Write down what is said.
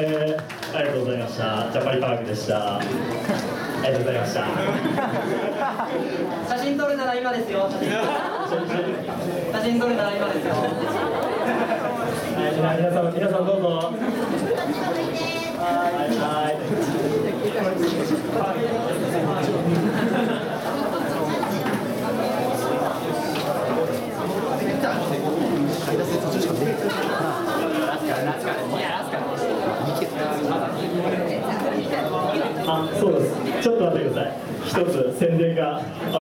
えー、ありがとうございました。ジャパリパークでした。ありがとうございました。写真撮るなら今ですよ。写真撮るなら今ですよ、はい、皆さん皆さんどうぞ。はいはい。あそうです。ちょっと待ってください。一つ宣伝が